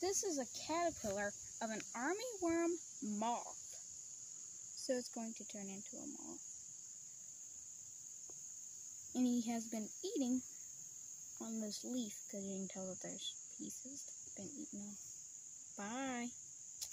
this is a caterpillar of an army worm moth. So it's going to turn into a moth. And he has been eating on this leaf because you can tell that there's pieces that have been eaten off. Bye.